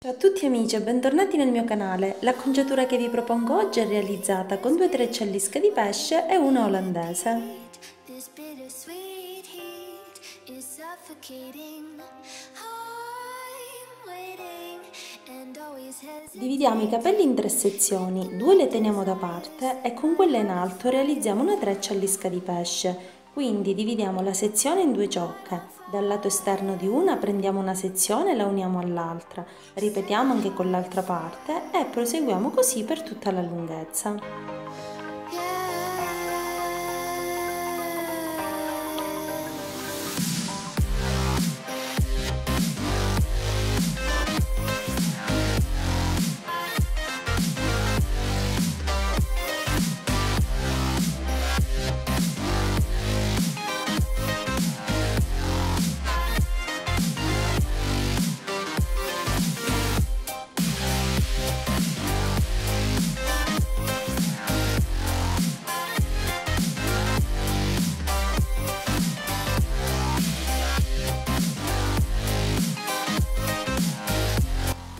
Ciao a tutti amici e bentornati nel mio canale. L'acconciatura che vi propongo oggi è realizzata con due trecce a lisca di pesce e una olandese. Dividiamo i capelli in tre sezioni, due le teniamo da parte e con quella in alto realizziamo una treccia a lisca di pesce. Quindi dividiamo la sezione in due ciocche. Dal lato esterno di una prendiamo una sezione e la uniamo all'altra. Ripetiamo anche con l'altra parte e proseguiamo così per tutta la lunghezza.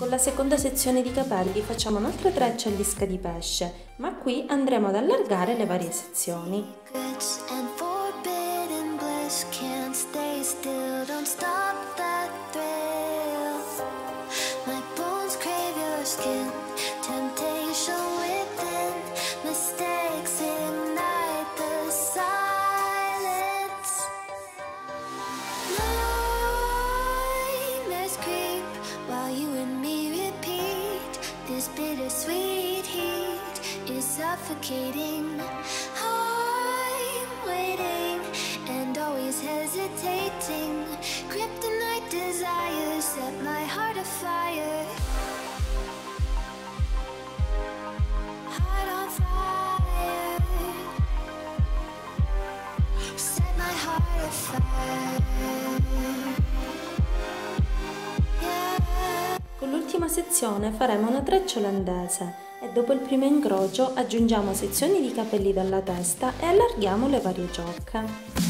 Con la seconda sezione di capelli facciamo un'altra treccia a lisca di pesce, ma qui andremo ad allargare le varie sezioni. bittersweet heat is suffocating. I'm waiting and always hesitating. Kryptonite desires set my heart afire. Heart on fire. Set my heart afire. Con l'ultima sezione faremo una treccia olandese dopo il primo incrocio aggiungiamo sezioni di capelli dalla testa e allarghiamo le varie ciocche.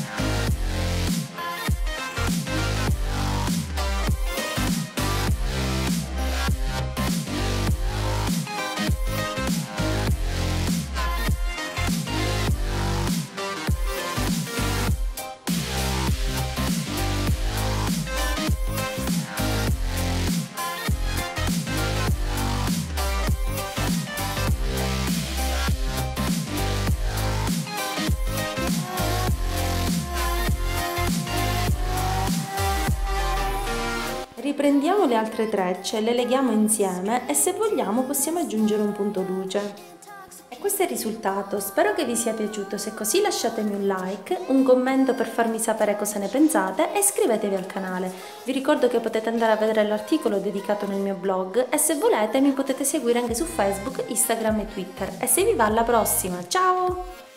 Riprendiamo le altre trecce, le leghiamo insieme e se vogliamo possiamo aggiungere un punto luce. E questo è il risultato, spero che vi sia piaciuto, se così lasciatemi un like, un commento per farmi sapere cosa ne pensate e iscrivetevi al canale. Vi ricordo che potete andare a vedere l'articolo dedicato nel mio blog e se volete mi potete seguire anche su Facebook, Instagram e Twitter. E se vi va alla prossima, ciao!